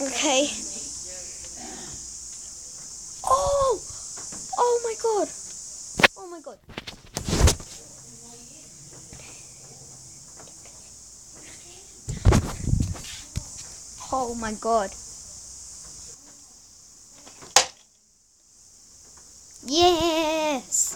Okay. Oh! Oh my god! Oh my god. Oh my god. Yes!